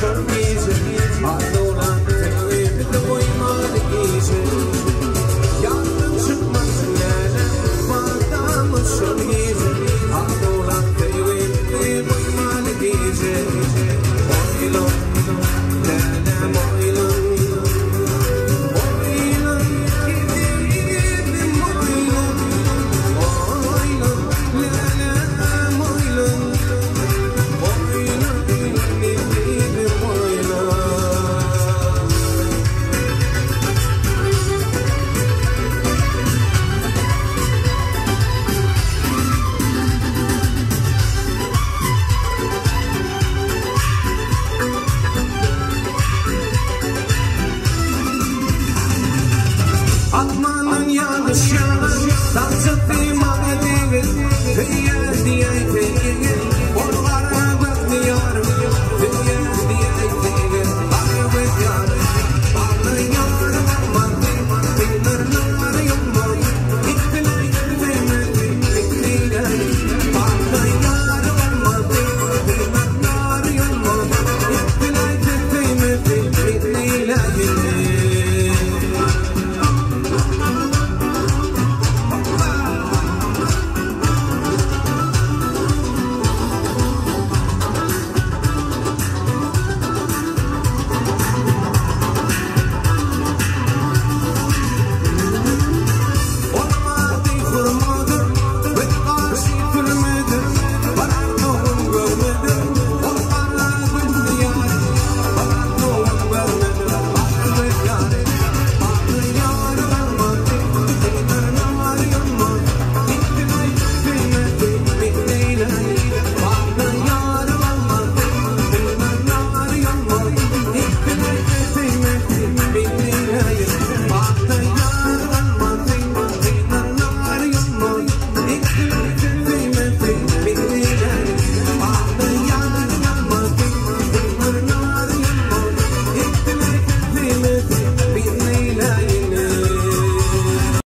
Tell me, tell me, tell Atmanın yanışı